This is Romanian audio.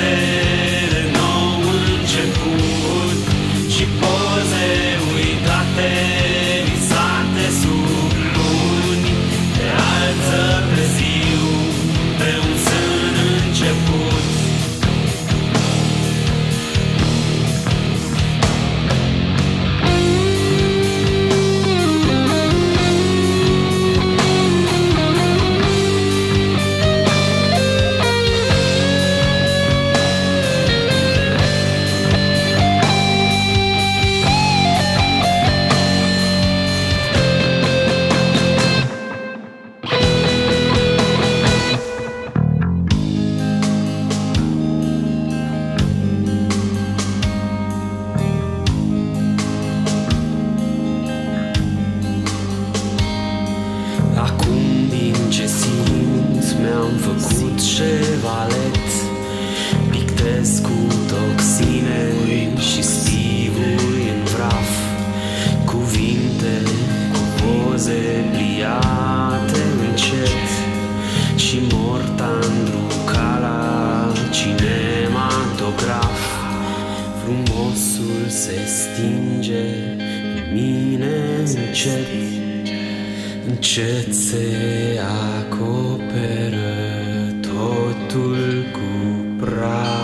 Amen. Am făcut șevalet. Pictez cu toxine și stivuri în vraf Cuvinte cu poze pliate încet. Și mortandru ca la cinematograf. Frumosul se stinge în mine încet. Încet se acum Batul Kubra